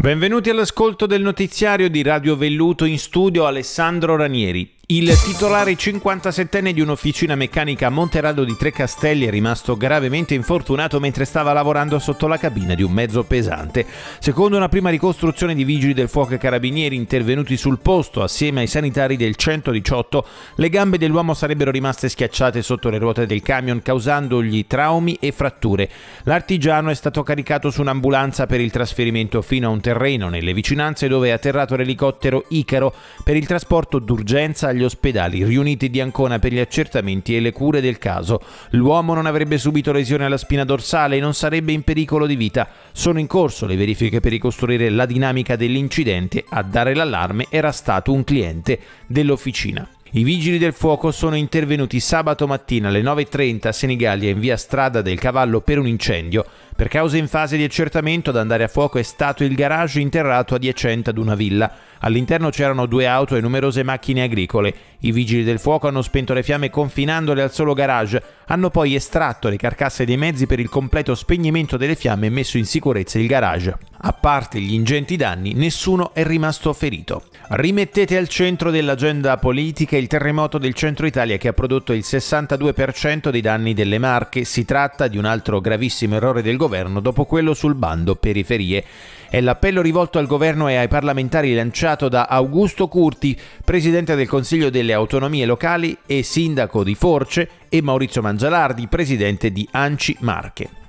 Benvenuti all'ascolto del notiziario di Radio Velluto in studio Alessandro Ranieri. Il titolare 57enne di un'officina meccanica a Monteraldo di Tre Castelli è rimasto gravemente infortunato mentre stava lavorando sotto la cabina di un mezzo pesante. Secondo una prima ricostruzione di vigili del fuoco e carabinieri intervenuti sul posto assieme ai sanitari del 118, le gambe dell'uomo sarebbero rimaste schiacciate sotto le ruote del camion causandogli traumi e fratture. L'artigiano è stato caricato su un'ambulanza per il trasferimento fino a un terreno nelle vicinanze dove è atterrato l'elicottero Icaro per il trasporto d'urgenza agli ospedali riuniti di Ancona per gli accertamenti e le cure del caso. L'uomo non avrebbe subito lesioni alla spina dorsale e non sarebbe in pericolo di vita. Sono in corso le verifiche per ricostruire la dinamica dell'incidente. A dare l'allarme era stato un cliente dell'officina. I vigili del fuoco sono intervenuti sabato mattina alle 9.30 a Senigallia in via Strada del Cavallo per un incendio. Per cause in fase di accertamento ad andare a fuoco è stato il garage interrato adiacente ad una villa. All'interno c'erano due auto e numerose macchine agricole. I vigili del fuoco hanno spento le fiamme confinandole al solo garage. Hanno poi estratto le carcasse dei mezzi per il completo spegnimento delle fiamme e messo in sicurezza il garage. A parte gli ingenti danni, nessuno è rimasto ferito. Rimettete al centro dell'agenda politica il terremoto del centro Italia che ha prodotto il 62% dei danni delle Marche. Si tratta di un altro gravissimo errore del governo dopo quello sul bando periferie. È l'appello rivolto al governo e ai parlamentari lanciato da Augusto Curti, presidente del Consiglio delle Autonomie Locali e sindaco di Force, e Maurizio Mangialardi, presidente di Anci Marche.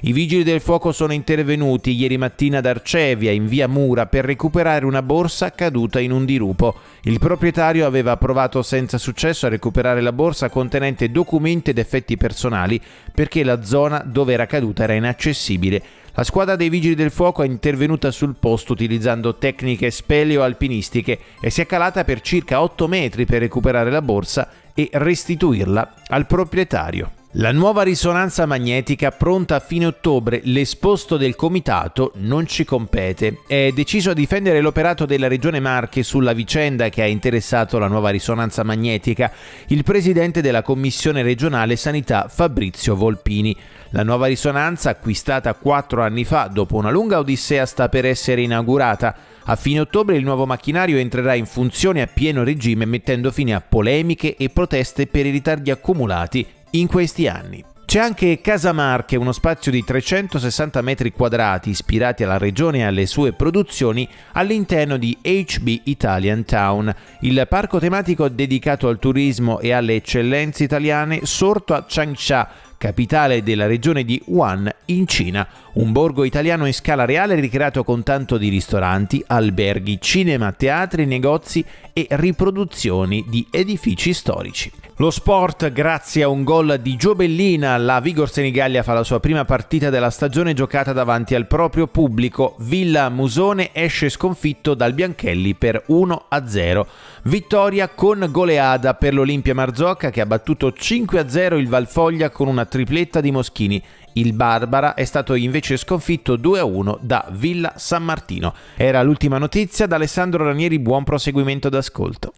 I vigili del fuoco sono intervenuti ieri mattina ad Arcevia, in via Mura, per recuperare una borsa caduta in un dirupo. Il proprietario aveva provato senza successo a recuperare la borsa contenente documenti ed effetti personali perché la zona dove era caduta era inaccessibile. La squadra dei vigili del fuoco è intervenuta sul posto utilizzando tecniche speleo-alpinistiche e si è calata per circa 8 metri per recuperare la borsa e restituirla al proprietario. La nuova risonanza magnetica pronta a fine ottobre, l'esposto del comitato non ci compete. È deciso a difendere l'operato della Regione Marche sulla vicenda che ha interessato la nuova risonanza magnetica il presidente della Commissione regionale Sanità Fabrizio Volpini. La nuova risonanza, acquistata quattro anni fa dopo una lunga odissea, sta per essere inaugurata. A fine ottobre il nuovo macchinario entrerà in funzione a pieno regime mettendo fine a polemiche e proteste per i ritardi accumulati in questi anni. C'è anche Casamarche, uno spazio di 360 metri quadrati ispirati alla regione e alle sue produzioni all'interno di HB Italian Town, il parco tematico dedicato al turismo e alle eccellenze italiane sorto a Changsha, capitale della regione di Wuhan in Cina, un borgo italiano in scala reale ricreato con tanto di ristoranti, alberghi, cinema, teatri, negozi e riproduzioni di edifici storici. Lo sport, grazie a un gol di Giobellina, la Vigor Senigallia fa la sua prima partita della stagione giocata davanti al proprio pubblico. Villa Musone esce sconfitto dal Bianchelli per 1-0. Vittoria con goleada per l'Olimpia Marzocca che ha battuto 5-0 il Valfoglia con una tripletta di Moschini. Il Barbara è stato invece sconfitto 2-1 da Villa San Martino. Era l'ultima notizia da Alessandro Ranieri, buon proseguimento d'ascolto.